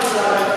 outside.